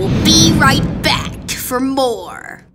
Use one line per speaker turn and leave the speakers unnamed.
We'll be right back for more.